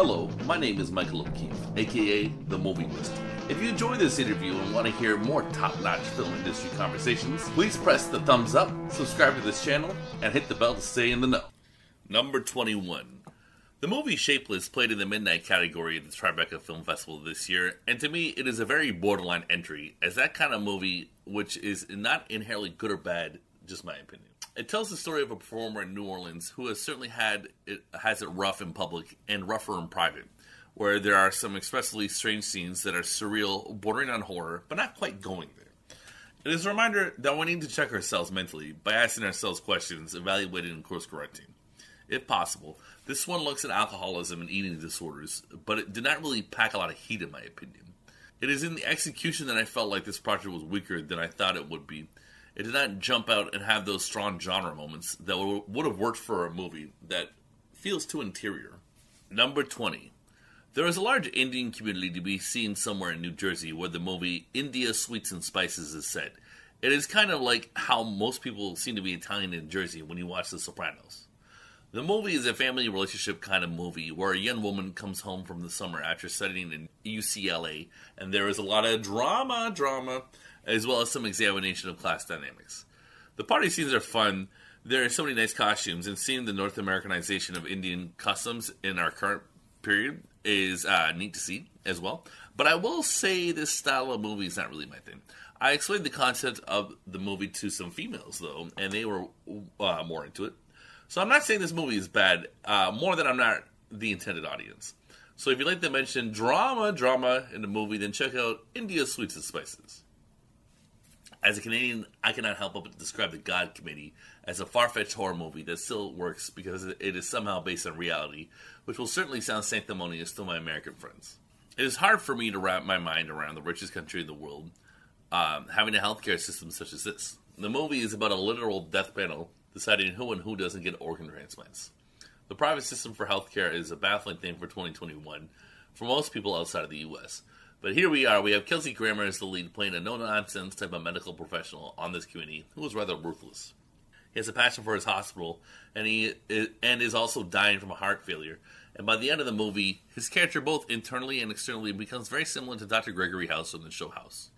Hello, my name is Michael O'Keefe, aka The Movie List. If you enjoy this interview and want to hear more top notch film industry conversations, please press the thumbs up, subscribe to this channel, and hit the bell to stay in the know. Number 21. The movie Shapeless played in the Midnight category at the Tribeca Film Festival this year, and to me, it is a very borderline entry, as that kind of movie, which is not inherently good or bad, just my opinion. It tells the story of a performer in New Orleans who has certainly had it has it rough in public and rougher in private, where there are some expressively strange scenes that are surreal, bordering on horror, but not quite going there. It is a reminder that we need to check ourselves mentally by asking ourselves questions, evaluating and course correcting. If possible, this one looks at alcoholism and eating disorders, but it did not really pack a lot of heat in my opinion. It is in the execution that I felt like this project was weaker than I thought it would be, it did not jump out and have those strong genre moments that would have worked for a movie that feels too interior. Number 20. There is a large Indian community to be seen somewhere in New Jersey where the movie India Sweets and Spices is set. It is kind of like how most people seem to be Italian in Jersey when you watch The Sopranos. The movie is a family relationship kind of movie where a young woman comes home from the summer after studying in UCLA, and there is a lot of drama, drama, as well as some examination of class dynamics. The party scenes are fun. There are so many nice costumes, and seeing the North Americanization of Indian customs in our current period is uh, neat to see as well. But I will say this style of movie is not really my thing. I explained the concept of the movie to some females, though, and they were uh, more into it. So I'm not saying this movie is bad, uh, more than I'm not the intended audience. So if you like to mention drama, drama in the movie, then check out India Sweets and Spices. As a Canadian, I cannot help but describe The God Committee as a far fetched horror movie that still works because it is somehow based on reality, which will certainly sound sanctimonious to my American friends. It is hard for me to wrap my mind around the richest country in the world um, having a healthcare system such as this. The movie is about a literal death panel deciding who and who doesn't get organ transplants. The private system for healthcare is a baffling thing for 2021 for most people outside of the U.S. But here we are. We have Kelsey Grammer as the lead, playing a no-nonsense type of medical professional on this community who is rather ruthless. He has a passion for his hospital, and he is, and is also dying from a heart failure. And by the end of the movie, his character, both internally and externally, becomes very similar to Dr. Gregory House in the show House.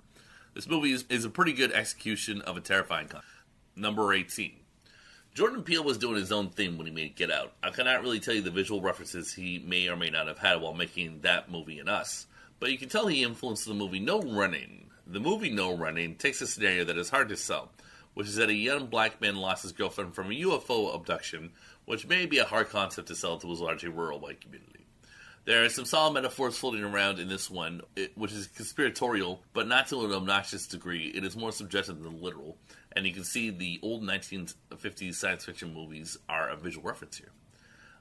This movie is, is a pretty good execution of a terrifying concept. Number 18. Jordan Peele was doing his own thing when he made Get Out. I cannot really tell you the visual references he may or may not have had while making that movie and Us but you can tell he influenced the movie No Running. The movie No Running takes a scenario that is hard to sell, which is that a young black man lost his girlfriend from a UFO abduction, which may be a hard concept to sell to his largely rural white community. There are some solid metaphors floating around in this one, which is conspiratorial, but not to an obnoxious degree. It is more subjective than literal, and you can see the old 1950s science fiction movies are a visual reference here.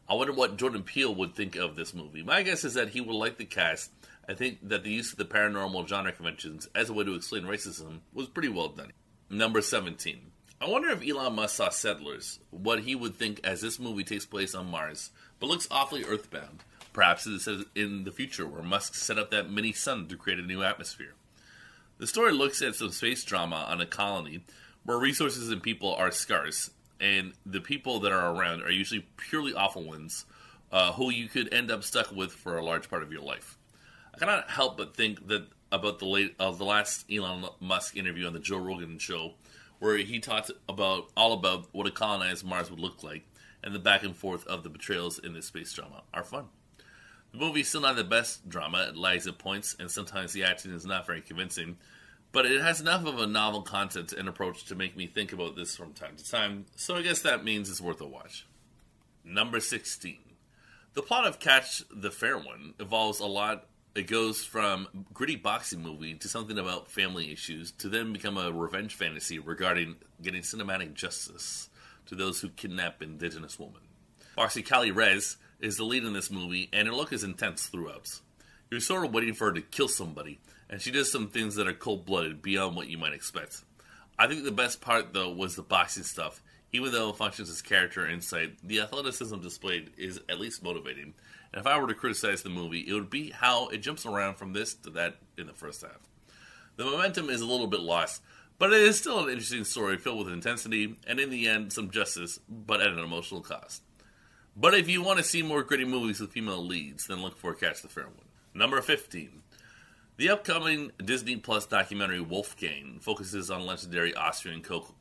I wonder what Jordan Peele would think of this movie. My guess is that he would like the cast I think that the use of the paranormal genre conventions as a way to explain racism was pretty well done. Number 17. I wonder if Elon Musk saw Settlers, what he would think as this movie takes place on Mars, but looks awfully earthbound. Perhaps it is in the future where Musk set up that mini sun to create a new atmosphere. The story looks at some space drama on a colony where resources and people are scarce, and the people that are around are usually purely awful ones uh, who you could end up stuck with for a large part of your life. I cannot help but think that about the late uh, the last Elon Musk interview on the Joe Rogan show, where he talked about all about what a colonized Mars would look like, and the back and forth of the betrayals in this space drama are fun. The movie is still not the best drama; it lags at points, and sometimes the acting is not very convincing. But it has enough of a novel content and approach to make me think about this from time to time, so I guess that means it's worth a watch. Number 16. The plot of Catch the Fair One evolves a lot it goes from gritty boxing movie to something about family issues to then become a revenge fantasy regarding getting cinematic justice to those who kidnap indigenous women. Boxy Kali Reis is the lead in this movie, and her look is intense throughout. You're sort of waiting for her to kill somebody, and she does some things that are cold blooded beyond what you might expect. I think the best part, though, was the boxing stuff. Even though it functions as character insight, the athleticism displayed is at least motivating, and if I were to criticize the movie, it would be how it jumps around from this to that in the first half. The momentum is a little bit lost, but it is still an interesting story filled with intensity and, in the end, some justice, but at an emotional cost. But if you want to see more gritty movies with female leads, then look for Catch the Fair One. Number 15. The upcoming Disney Plus documentary Wolfgang focuses on legendary Austrian cook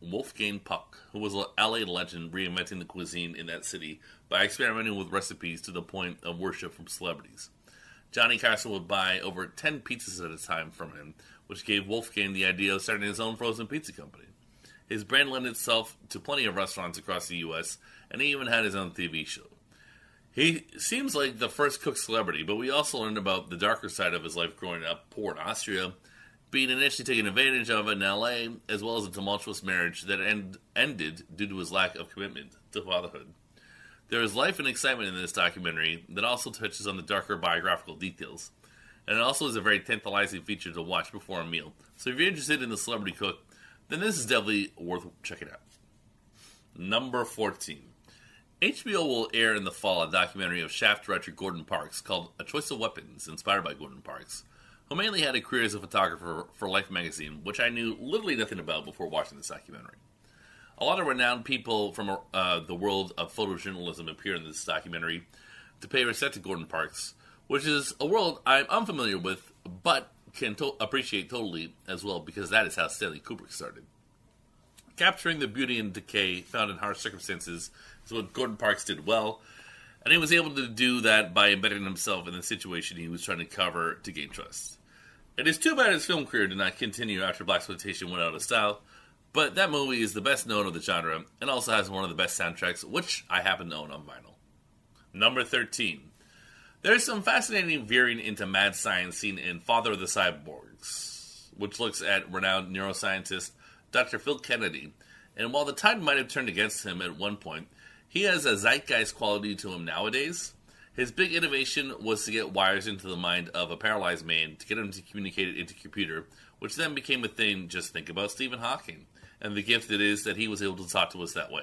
Wolfgang Puck, who was an LA legend reinventing the cuisine in that city by experimenting with recipes to the point of worship from celebrities. Johnny Carson would buy over 10 pizzas at a time from him, which gave Wolfgang the idea of starting his own frozen pizza company. His brand lent itself to plenty of restaurants across the U.S., and he even had his own TV show. He seems like the first cook celebrity, but we also learned about the darker side of his life growing up poor in Austria, being initially taken advantage of in LA, as well as a tumultuous marriage that end, ended due to his lack of commitment to fatherhood. There is life and excitement in this documentary that also touches on the darker biographical details, and it also is a very tantalizing feature to watch before a meal. So if you're interested in the celebrity cook, then this is definitely worth checking out. Number 14. HBO will air in the fall a documentary of Shaft director Gordon Parks called A Choice of Weapons, inspired by Gordon Parks, who mainly had a career as a photographer for Life magazine, which I knew literally nothing about before watching this documentary. A lot of renowned people from uh, the world of photojournalism appear in this documentary to pay respect to Gordon Parks, which is a world I'm unfamiliar with, but can to- appreciate totally as well because that is how Stanley Kubrick started. Capturing the beauty and decay found in harsh circumstances is what Gordon Parks did well, and he was able to do that by embedding himself in the situation he was trying to cover to gain trust. It is too bad his film career did not continue after Blaxploitation went out of style, but that movie is the best known of the genre and also has one of the best soundtracks, which I happen to own on vinyl. Number 13. There's some fascinating veering into mad science seen in Father of the Cyborgs, which looks at renowned neuroscientist Dr. Phil Kennedy. And while the tide might have turned against him at one point, he has a zeitgeist quality to him nowadays. His big innovation was to get wires into the mind of a paralyzed man to get him to communicate it into computer, which then became a thing. Just think about Stephen Hawking and the gift it is that he was able to talk to us that way.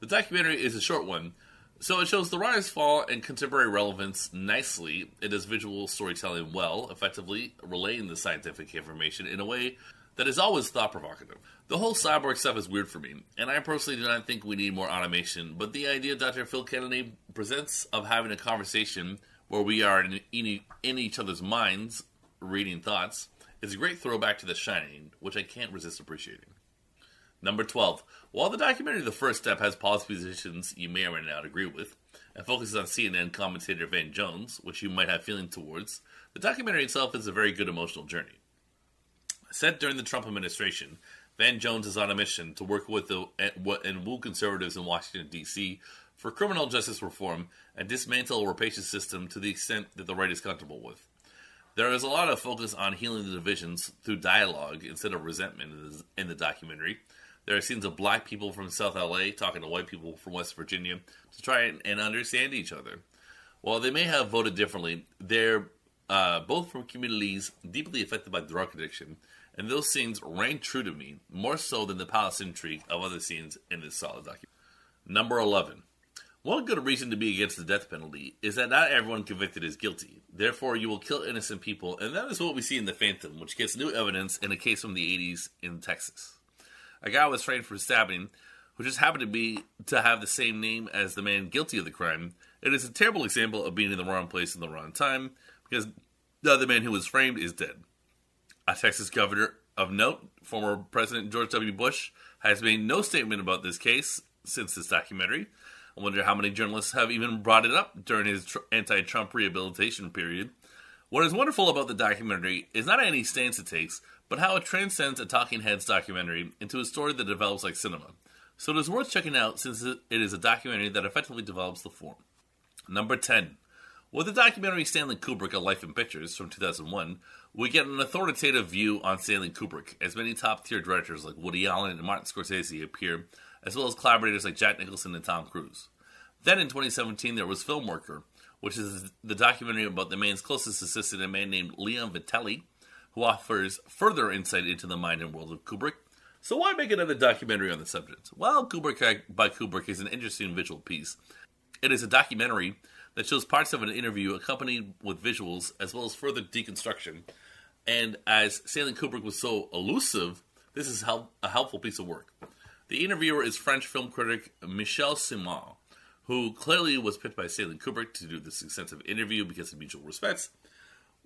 The documentary is a short one, so it shows the rise, fall, and contemporary relevance nicely. It does visual storytelling well, effectively relaying the scientific information in a way that is always thought provocative. The whole cyborg stuff is weird for me, and I personally do not think we need more automation, but the idea Dr. Phil Kennedy presents of having a conversation where we are in, in, in each other's minds, reading thoughts, is a great throwback to The Shining, which I can't resist appreciating. Number 12. While the documentary The First Step has policy positions you may or may not agree with, and focuses on CNN commentator Van Jones, which you might have feelings towards, the documentary itself is a very good emotional journey. Set during the Trump administration, Van Jones is on a mission to work with the, and woo conservatives in Washington, D.C. for criminal justice reform and dismantle a rapacious system to the extent that the right is comfortable with. There is a lot of focus on healing the divisions through dialogue instead of resentment in the documentary, there are scenes of black people from South LA talking to white people from West Virginia to try and understand each other. While they may have voted differently, they're uh, both from communities deeply affected by drug addiction, and those scenes rang true to me more so than the palace intrigue of other scenes in this solid document. Number 11. One good reason to be against the death penalty is that not everyone convicted is guilty. Therefore, you will kill innocent people, and that is what we see in The Phantom, which gets new evidence in a case from the 80s in Texas. A guy was framed for stabbing, who just happened to be to have the same name as the man guilty of the crime. It is a terrible example of being in the wrong place in the wrong time, because the other man who was framed is dead. A Texas governor of note, former President George W. Bush, has made no statement about this case since this documentary. I wonder how many journalists have even brought it up during his tr- anti Trump rehabilitation period. What is wonderful about the documentary is not any stance it takes, but how it transcends a Talking Heads documentary into a story that develops like cinema. So it is worth checking out since it is a documentary that effectively develops the form. Number 10. With the documentary Stanley Kubrick, A Life in Pictures from 2001, we get an authoritative view on Stanley Kubrick, as many top tier directors like Woody Allen and Martin Scorsese appear, as well as collaborators like Jack Nicholson and Tom Cruise. Then in 2017, there was Filmworker, which is the documentary about the man's closest assistant, a man named Leon Vitali, who offers further insight into the mind and world of Kubrick. So why make another documentary on the subject? Well, Kubrick by Kubrick is an interesting visual piece. It is a documentary that shows parts of an interview accompanied with visuals as well as further deconstruction. And as Stanley Kubrick was so elusive, this is help, a helpful piece of work. The interviewer is French film critic Michel Ciment, who clearly was picked by Stanley Kubrick to do this extensive interview because of mutual respects,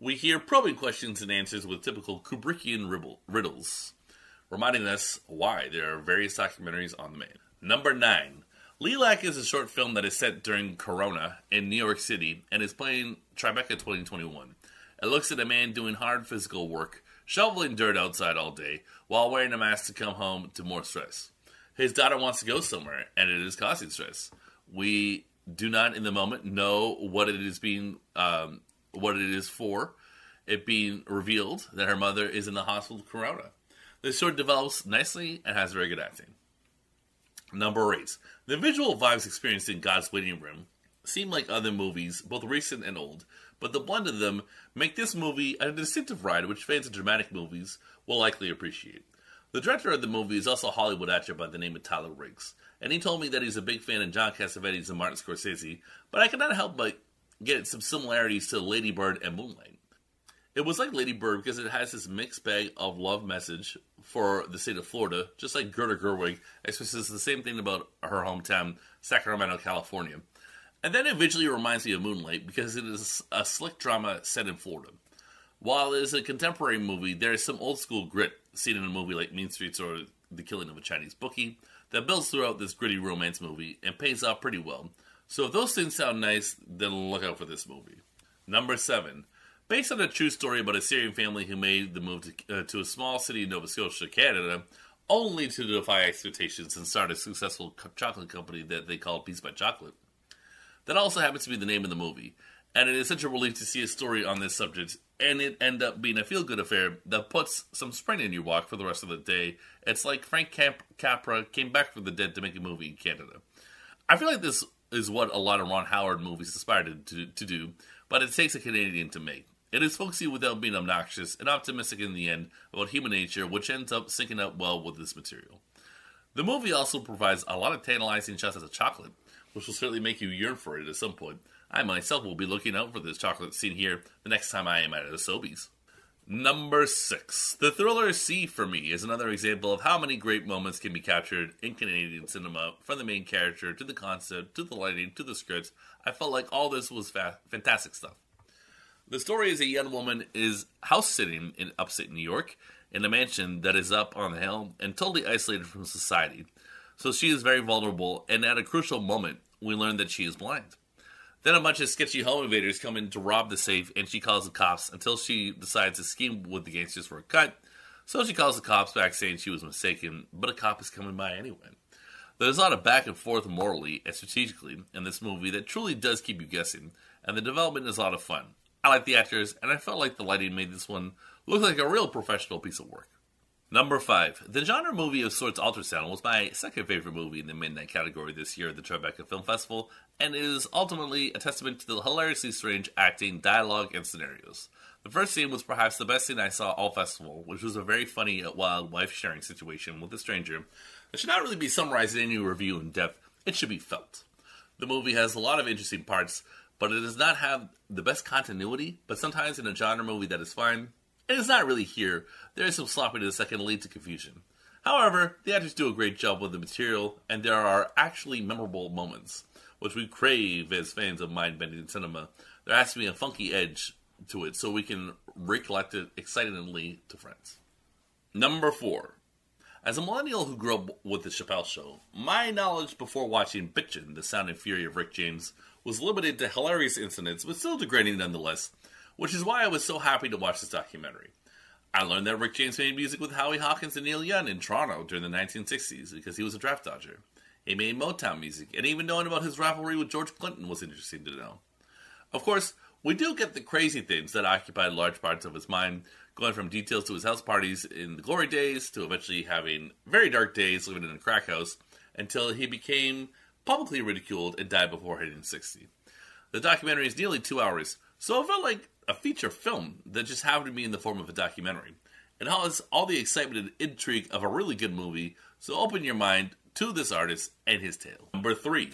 we hear probing questions and answers with typical Kubrickian riddles, reminding us why there are various documentaries on the man. Number 9. Leylak is a short film that is set during Corona in New York City and is playing Tribeca 2021. It looks at a man doing hard physical work, shoveling dirt outside all day, while wearing a mask to come home to more stress. His daughter wants to go somewhere, and it is causing stress. We do not, in the moment, know what it is being, um, what it is for. It being revealed that her mother is in the hospital with Corona. This short develops nicely and has very good acting. Number eight. The visual vibes experienced in God's Waiting Room seem like other movies, both recent and old, but the blend of them make this movie a distinctive ride which fans of dramatic movies will likely appreciate. The director of the movie is also a Hollywood actor by the name of Tyler Riggs, and he told me that he's a big fan of John Cassavetes and Martin Scorsese, but I cannot help but get some similarities to Lady Bird and Moonlight. It was like Lady Bird because it has this mixed bag of love message for the state of Florida, just like Greta Gerwig expresses the same thing about her hometown, Sacramento, California. And then it visually reminds me of Moonlight because it is a slick drama set in Florida. While it is a contemporary movie, there is some old school grit seen in a movie like Mean Streets or The Killing of a Chinese Bookie that builds throughout this gritty romance movie and pays off pretty well. So if those things sound nice, then look out for this movie. Number 7. Based on a true story about a Syrian family who made the move to, uh, to a small city in Nova Scotia, Canada, only to defy expectations and start a successful chocolate company that they call Peace by Chocolate. That also happens to be the name of the movie, and it is such a relief to see a story on this subject, and it end up being a feel-good affair that puts some spring in your walk for the rest of the day. It's like Frank Camp- Capra came back from the dead to make a movie in Canada. I feel like this is what a lot of Ron Howard movies aspire to, to do, but it takes a Canadian to make. It is folksy without being obnoxious and optimistic in the end about human nature, which ends up syncing up well with this material. The movie also provides a lot of tantalizing shots of chocolate, which will certainly make you yearn for it at some point. I myself will be looking out for this chocolate scene here the next time I am at a Sobeys. Number 6. The thriller See for Me is another example of how many great moments can be captured in Canadian cinema, from the main character to the concept to the lighting to the scripts. I felt like all this was fa- fantastic stuff. The story is a young woman is house sitting in upstate New York in a mansion that is up on the hill and totally isolated from society. So she is very vulnerable, and at a crucial moment, we learn that she is blind. Then a bunch of sketchy home invaders come in to rob the safe, and she calls the cops until she decides to scheme with the gangsters for a cut. So she calls the cops back saying she was mistaken, but a cop is coming by anyway. There's a lot of back and forth morally and strategically in this movie that truly does keep you guessing, and the development is a lot of fun. I like the actors, and I felt like the lighting made this one look like a real professional piece of work. Number five, the genre movie of sorts Ultrasound was my second favorite movie in the midnight category this year at the Tribeca Film Festival, and is ultimately a testament to the hilariously strange acting, dialogue, and scenarios. The first scene was perhaps the best scene I saw all festival, which was a very funny, uh, wild wife sharing situation with a stranger that should not really be summarized in any review in depth. It should be felt. The movie has a lot of interesting parts, but it does not have the best continuity. But sometimes in a genre movie that is fine, and it's not really here. There is some sloppiness that can lead to confusion. However, the actors do a great job with the material, and there are actually memorable moments, which we crave as fans of mind-bending cinema. There has to be a funky edge to it, so we can recollect it excitedly to friends. Number four. As a millennial who grew up with the Chappelle Show, my knowledge before watching Bitchin', The Sound and Fury of Rick James, was limited to hilarious incidents, but still degrading nonetheless, which is why I was so happy to watch this documentary. I learned that Rick James made music with Howie Hawkins and Neil Young in Toronto during the 1960s because he was a draft dodger. He made Motown music, and even knowing about his rivalry with George Clinton was interesting to know. Of course, we do get the crazy things that occupied large parts of his mind, going from details to his house parties in the glory days to eventually having very dark days living in a crack house until he became publicly ridiculed and died before hitting 60. The documentary is nearly two hours, so it felt like a feature film that just happened to be in the form of a documentary. It has all the excitement and intrigue of a really good movie, so open your mind to this artist and his tale. Number three,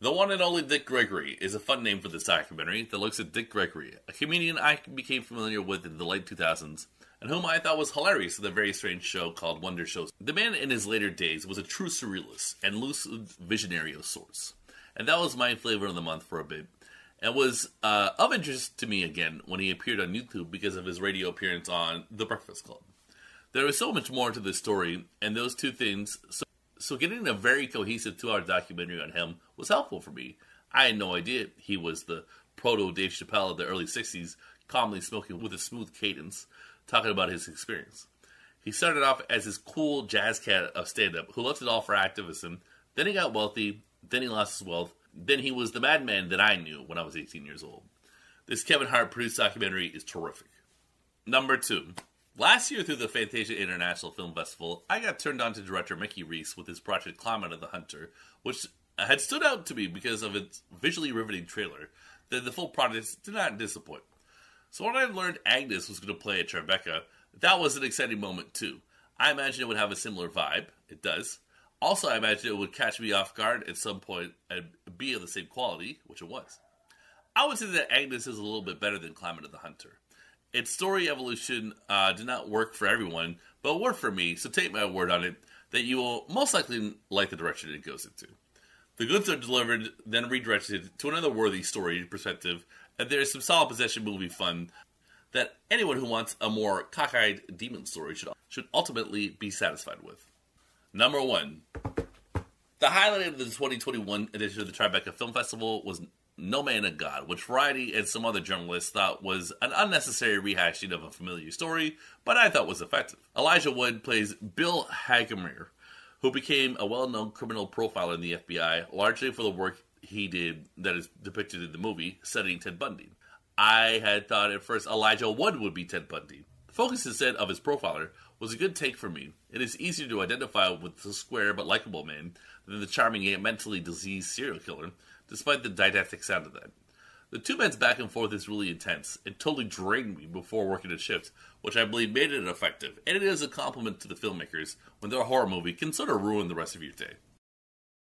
The One and Only Dick Gregory is a fun name for this documentary that looks at Dick Gregory, a comedian I became familiar with in the late 2000s and whom I thought was hilarious in the very strange show called Wonder Showzen. The man in his later days was a true surrealist and lucid visionary of sorts. and that was my flavor of the month for a bit. And was uh, of interest to me again when he appeared on YouTube because of his radio appearance on The Breakfast Club. There is so much more to this story, and those two things. So, so getting a very cohesive two-hour documentary on him was helpful for me. I had no idea he was the proto Dave Chappelle of the early '60s, calmly smoking with a smooth cadence, talking about his experience. He started off as this cool jazz cat of stand-up who left it all for activism. Then he got wealthy. Then he lost his wealth. Then he was the madman that I knew when I was 18 years old. This Kevin Hart produced documentary is terrific. Number two. Last year, through the Fantasia International Film Festival, I got turned on to director Mickey Reece with his project Climate of the Hunter, which had stood out to me because of its visually riveting trailer. That the full product did not disappoint. So when I learned Agnes was going to play at Tribeca, that was an exciting moment too. I imagine it would have a similar vibe. It does. Also, I imagine it would catch me off guard at some point and be of the same quality, which it was. I would say that Agnes is a little bit better than Climate of the Hunter its story evolution uh, did not work for everyone, but worked for me, so take my word on it that you will most likely like the direction it goes into. The goods are delivered, then redirected to another worthy story perspective, and there is some solid possession movie fun that anyone who wants a more cockeyed demon story should, should ultimately be satisfied with. Number one. The highlight of the 2021 edition of the Tribeca Film Festival was no Man of God, which Variety and some other journalists thought was an unnecessary rehashing of a familiar story, but I thought was effective. Elijah Wood plays Bill Hagmaier, who became a well known criminal profiler in the FBI, largely for the work he did that is depicted in the movie, studying Ted Bundy. I had thought at first Elijah Wood would be Ted Bundy. Focus instead of his profiler was a good take for me. It is easier to identify with the square but likable man than the charming yet mentally diseased serial killer despite the didactic sound of that. The two men's back and forth is really intense and totally drained me before working a shift, which I believe made it effective, and it is a compliment to the filmmakers when their horror movie can sort of ruin the rest of your day.